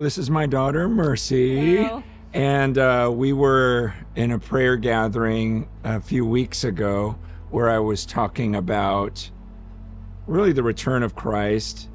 This is my daughter, Mercy. Hello. And uh, we were in a prayer gathering a few weeks ago where I was talking about really the return of Christ,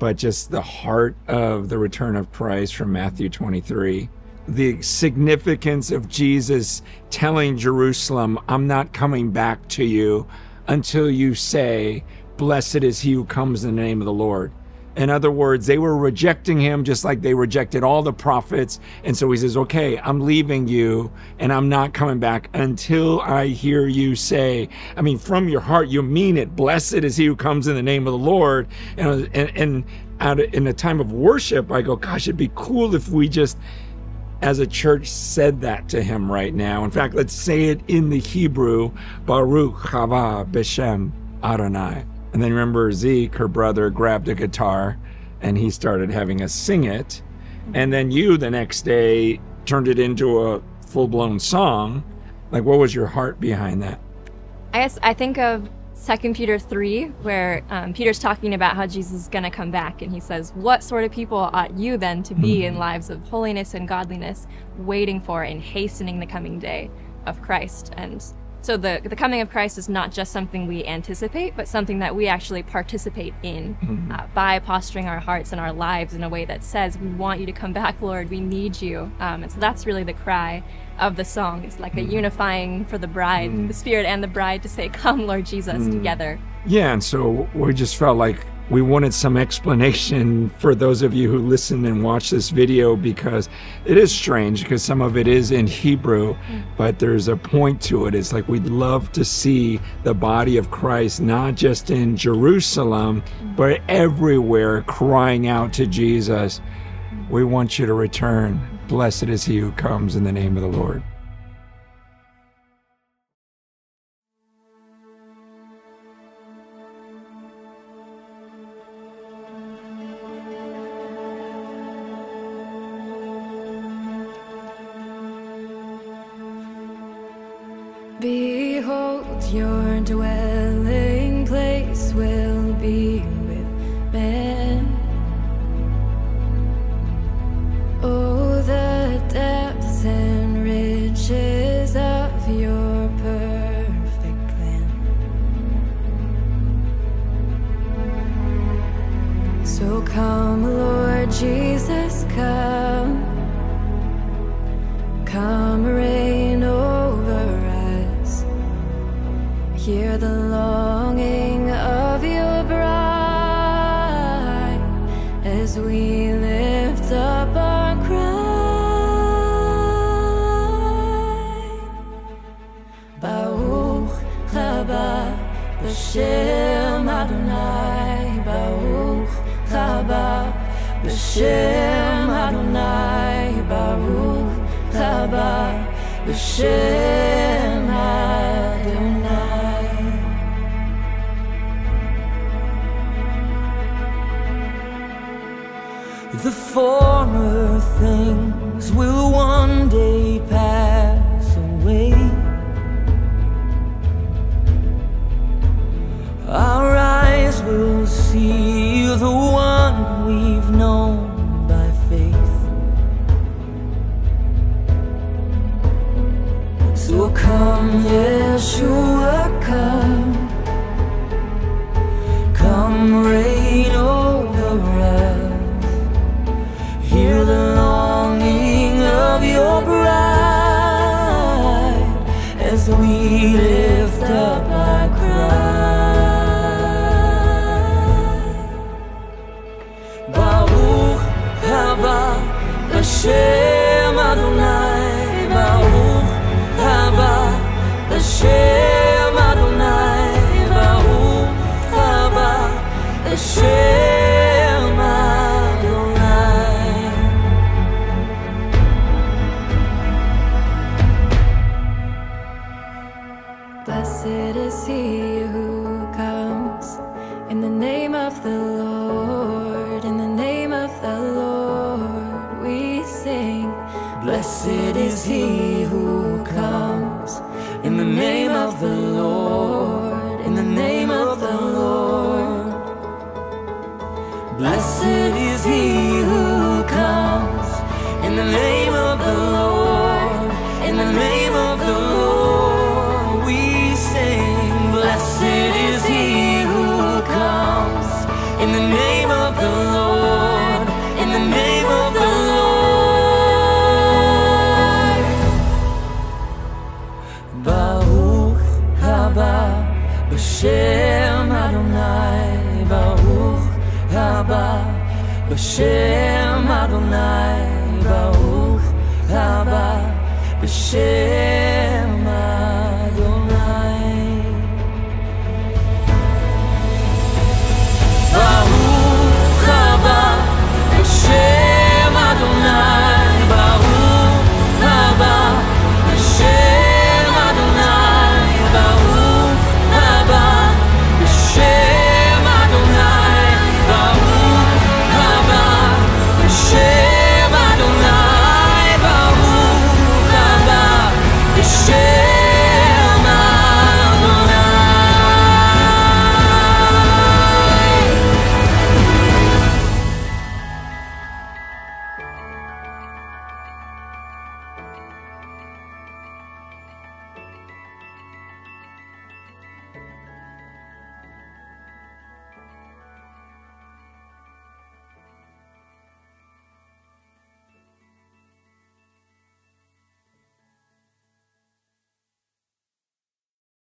but just the heart of the return of Christ from Matthew 23. The significance of Jesus telling Jerusalem, I'm not coming back to you until you say, Blessed is he who comes in the name of the Lord. In other words, they were rejecting him just like they rejected all the prophets. And so he says, Okay, I'm leaving you and I'm not coming back until I hear you say, I mean, from your heart, you mean it. Blessed is he who comes in the name of the Lord. And, and, and in a time of worship, I go, Gosh, it'd be cool if we just as a church said that to him right now. In fact, let's say it in the Hebrew, Baruch haba b'shem Adonai. And then remember Zeke, her brother, grabbed a guitar and he started having us sing it. And then you the next day turned it into a full-blown song. Like what was your heart behind that? I guess I think of 2 Peter 3, where um, Peter's talking about how Jesus is going to come back, and he says, What sort of people ought you then to be in lives of holiness and godliness, waiting for and hastening the coming day of Christ? And so the, the coming of Christ is not just something we anticipate, but something that we actually participate in uh, by posturing our hearts and our lives in a way that says, We want you to come back, Lord, we need you. Um, and so that's really the cry of the song. It's like a unifying for the bride, the Spirit and the bride to say, Come, Lord Jesus, together. Yeah, and so we just felt like we wanted some explanation for those of you who listen and watch this video because it is strange because some of it is in Hebrew, mm. but there's a point to it. It's like we'd love to see the body of Christ not just in Jerusalem, mm. but everywhere crying out to Jesus, mm. We want you to return. Blessed is he who comes in the name of the Lord. Behold, your dwelling place will be with men. Oh, the depths and riches of your perfect plan. So come, Lord Jesus, come. Come The longing of your bride as we lift up our cry. Baruch haba b'shem Adonai. Baruch haba b'shem Adonai. Baruch haba b'shem Adonai. The Blessed is he Blessed is he who comes in the name of the Lord, in the name of the Lord. Blessed is he who comes in the name of the Lord, in the name of the Lord. We sing, Blessed is he who comes in the name of the בשם אדוני ברוך הבא, בשם אדוני ברוך הבא, בשם...